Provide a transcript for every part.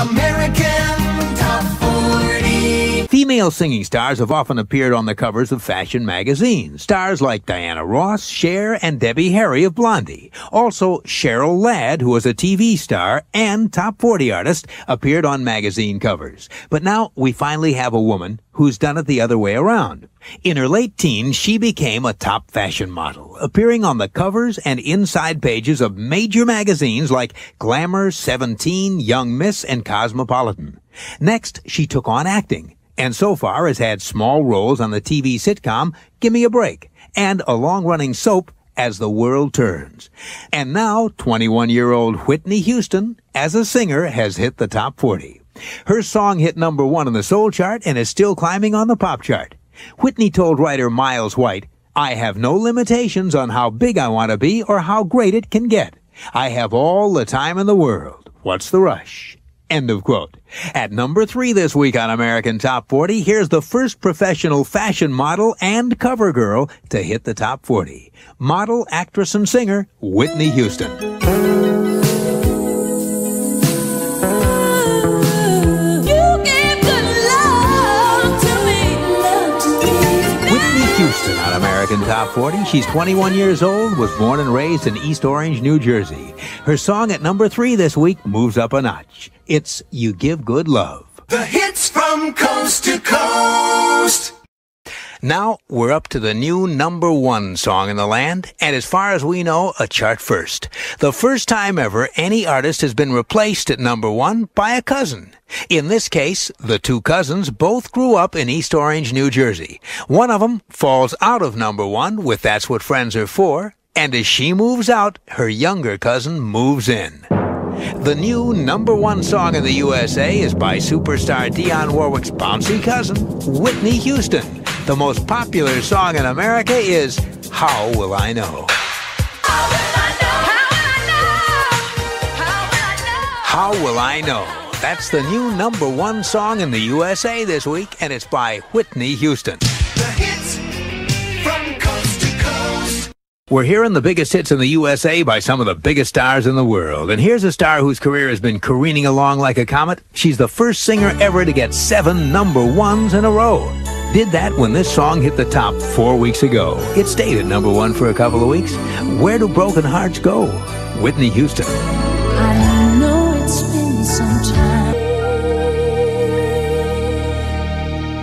American Top 40. Female singing stars have often appeared on the covers of fashion magazines. Stars like Diana Ross, Cher, and Debbie Harry of Blondie. Also, Cheryl Ladd, who was a TV star and top 40 artist, appeared on magazine covers. But now we finally have a woman who's done it the other way around. In her late teens, she became a top fashion model, appearing on the covers and inside pages of major magazines like Glamour, Seventeen, Young Miss, and Cosmopolitan. Next, she took on acting, and so far has had small roles on the TV sitcom Gimme a Break, and a long-running soap as the world turns. And now, 21-year-old Whitney Houston, as a singer, has hit the top 40. Her song hit number one on the soul chart and is still climbing on the pop chart. Whitney told writer Miles White, I have no limitations on how big I want to be or how great it can get. I have all the time in the world. What's the rush? End of quote. At number three this week on American Top 40, here's the first professional fashion model and cover girl to hit the top 40. Model, actress, and singer, Whitney Houston. Whitney Houston on American Top 40. She's 21 years old, was born and raised in East Orange, New Jersey. Her song at number three this week moves up a notch. It's You Give Good Love. The hits from coast to coast. Now we're up to the new number one song in the land, and as far as we know, a chart first. The first time ever any artist has been replaced at number one by a cousin. In this case, the two cousins both grew up in East Orange, New Jersey. One of them falls out of number one with That's What Friends Are For, and as she moves out, her younger cousin moves in. The new number one song in the USA is by superstar Dionne Warwick's bouncy cousin, Whitney Houston. The most popular song in America is How Will I Know? How will I know? That's the new number one song in the USA this week, and it's by Whitney Houston. We're hearing the biggest hits in the USA by some of the biggest stars in the world. And here's a star whose career has been careening along like a comet. She's the first singer ever to get seven number ones in a row. Did that when this song hit the top four weeks ago. It stayed at number one for a couple of weeks. Where do broken hearts go? Whitney Houston. I know it's been some time.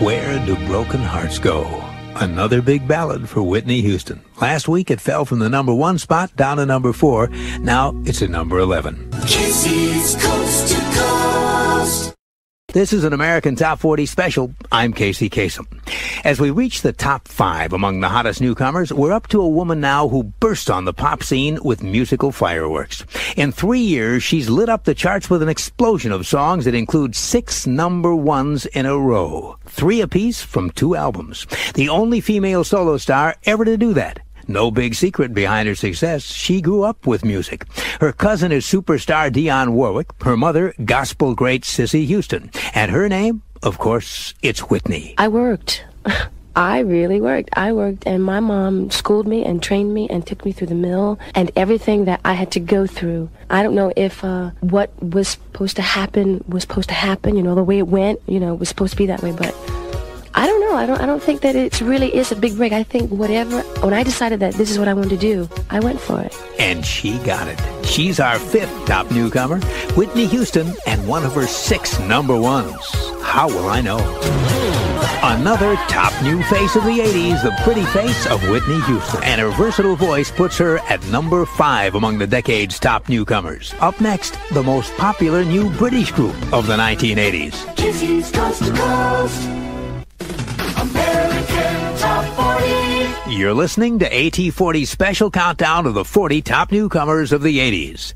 Where do broken hearts go? Another big ballad for Whitney Houston. Last week it fell from the number one spot down to number four. Now it's at number 11. This is an American Top 40 special. I'm Casey Kasem. As we reach the top five among the hottest newcomers, we're up to a woman now who burst on the pop scene with musical fireworks. In three years, she's lit up the charts with an explosion of songs that include six number ones in a row. Three apiece from two albums. The only female solo star ever to do that. No big secret behind her success. She grew up with music. Her cousin is superstar Dionne Warwick. Her mother, gospel great Cissy Houston. And her name, of course, it's Whitney. I worked. I really worked. I worked, and my mom schooled me and trained me and took me through the mill and everything that I had to go through. I don't know if uh, what was supposed to happen was supposed to happen. You know, the way it went, you know, it was supposed to be that way, but. I don't know. I don't. I don't think that it really is a big break. I think whatever. When I decided that this is what I wanted to do, I went for it. And she got it. She's our fifth top newcomer, Whitney Houston, and one of her six number ones. How will I know? Another top new face of the 80s, the pretty face of Whitney Houston. And her versatile voice puts her at number five among the decade's top newcomers. Up next, the most popular new British group of the 1980s. Casey's coast to coast. You're listening to AT40's special countdown of the 40 top newcomers of the 80s.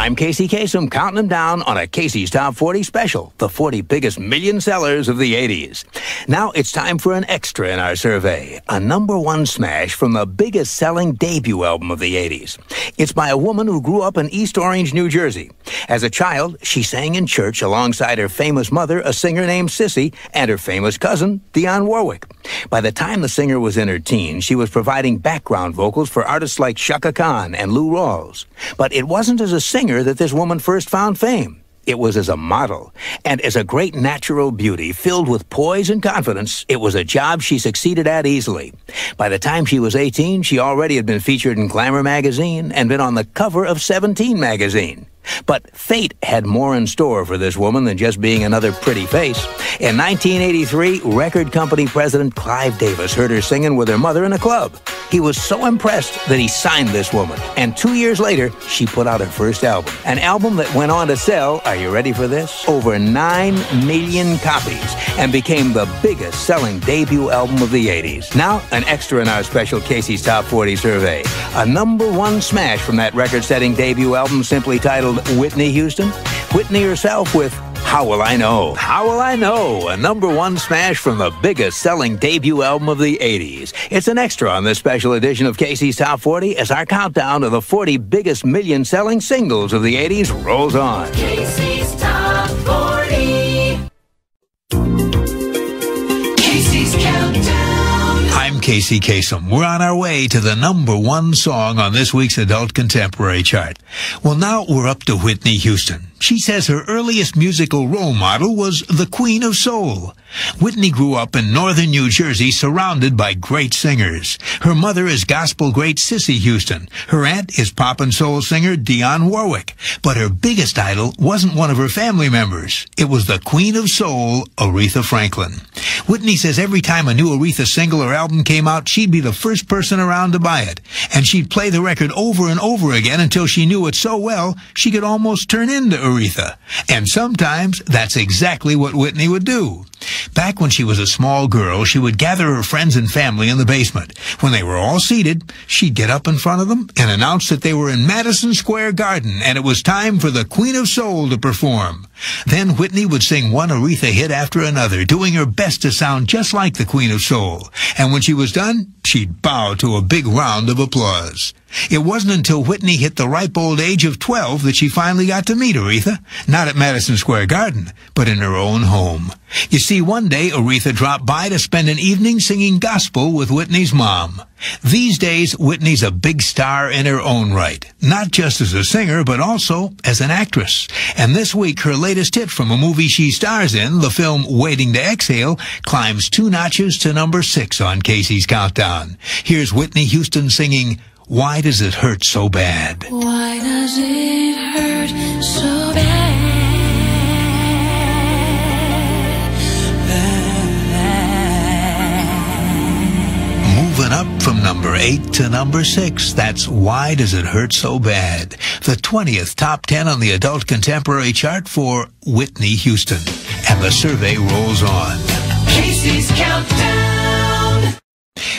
I'm Casey Kasem, counting them down on a Casey's Top 40 special, the 40 biggest million sellers of the 80s. Now it's time for an extra in our survey, a number one smash from the biggest selling debut album of the 80s. It's by a woman who grew up in East Orange, New Jersey. As a child, she sang in church alongside her famous mother, a singer named Cissy, and her famous cousin, Dionne Warwick. By the time the singer was in her teens, she was providing background vocals for artists like Chaka Khan and Lou Rawls. But it wasn't as a singer that this woman first found fame. It was as a model. And as a great natural beauty filled with poise and confidence, it was a job she succeeded at easily. By the time she was 18, she already had been featured in Glamour magazine and been on the cover of 17 magazine. But fate had more in store for this woman than just being another pretty face. In 1983, record company president Clive Davis heard her singing with her mother in a club. He was so impressed that he signed this woman. And two years later, she put out her first album. An album that went on to sell, are you ready for this? Over 9 million copies and became the biggest selling debut album of the 80s. Now, an extra in our special Casey's Top 40 survey. A number one smash from that record setting debut album simply titled Whitney Houston. Whitney herself with How Will I Know? How Will I Know? A number one smash from the biggest selling debut album of the 80s. It's an extra on this special edition of Casey's Top 40 as our countdown to the 40 biggest million selling singles of the 80s rolls on. Casey's Casey Kasem. We're on our way to the number one song on this week's adult contemporary chart. Well, now we're up to Whitney Houston. She says her earliest musical role model was the Queen of Soul. Whitney grew up in northern New Jersey surrounded by great singers. Her mother is gospel great Cissy Houston. Her aunt is pop and soul singer Dionne Warwick. But her biggest idol wasn't one of her family members. It was the Queen of Soul, Aretha Franklin. Whitney says every time a new Aretha single or album came out, she'd be the first person around to buy it. And she'd play the record over and over again until she knew it so well she could almost turn into Aretha. And sometimes that's exactly what Whitney would do. Back when she was a small girl, she would gather her friends and family in the basement. When they were all seated, she'd get up in front of them and announce that they were in Madison Square Garden and it was time for the Queen of Soul to perform. Then Whitney would sing one Aretha hit after another, doing her best to sound just like the Queen of Soul. And when she was done, she'd bow to a big round of applause. It wasn't until Whitney hit the ripe old age of 12 that she finally got to meet Aretha, not at Madison Square Garden, but in her own home. You see, one day Aretha dropped by to spend an evening singing gospel with Whitney's mom. These days, Whitney's a big star in her own right, not just as a singer, but also as an actress. And this week, her latest hit from a movie she stars in, the film Waiting to Exhale, climbs two notches to number six on Casey's Countdown. Here's Whitney Houston singing, Why Does It Hurt So Bad? Why does it hurt so bad? Moving up from number 8 to number 6, that's Why Does It Hurt So Bad? The 20th top 10 on the adult contemporary chart for Whitney Houston. And the survey rolls on. Casey's Countdown.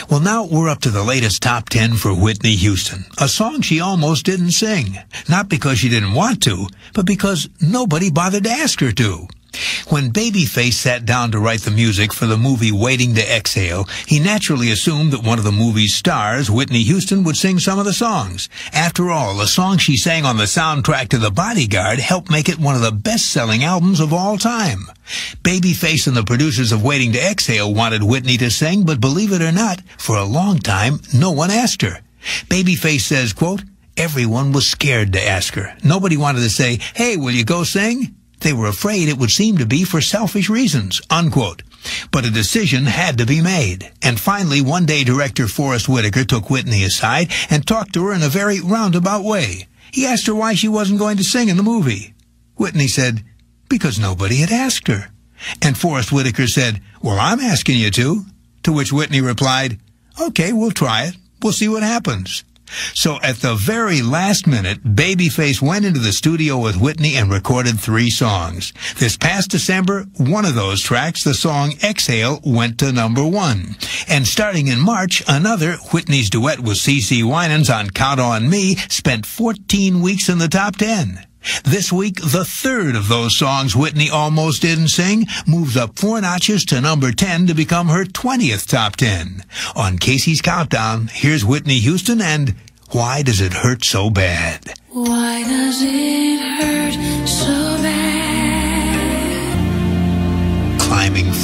Well, now we're up to the latest top 10 for Whitney Houston, a song she almost didn't sing. Not because she didn't want to, but because nobody bothered to ask her to. When Babyface sat down to write the music for the movie Waiting to Exhale, he naturally assumed that one of the movie's stars, Whitney Houston, would sing some of the songs. After all, the song she sang on the soundtrack to The Bodyguard helped make it one of the best-selling albums of all time. Babyface and the producers of Waiting to Exhale wanted Whitney to sing, but believe it or not, for a long time, no one asked her. Babyface says, quote, Everyone was scared to ask her. Nobody wanted to say, hey, will you go sing? They were afraid it would seem to be for selfish reasons, unquote. But a decision had to be made. And finally, one day director Forest Whitaker took Whitney aside and talked to her in a very roundabout way. He asked her why she wasn't going to sing in the movie. Whitney said, because nobody had asked her. And Forest Whitaker said, well, I'm asking you to. To which Whitney replied, okay, we'll try it. We'll see what happens. So at the very last minute, Babyface went into the studio with Whitney and recorded three songs. This past December, one of those tracks, the song Exhale, went to number one. And starting in March, another, Whitney's duet with CeCe Winans on Count on Me, spent 14 weeks in the top 10. This week, the third of those songs Whitney almost didn't sing moves up four notches to number 10 to become her 20th top 10. On Casey's Countdown, here's Whitney Houston and Why Does It Hurt So Bad? Why does it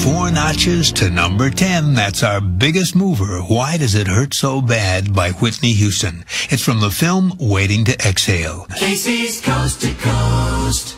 four notches to number 10. That's our biggest mover. Why Does It Hurt So Bad by Whitney Houston. It's from the film Waiting to Exhale. Casey's Coast to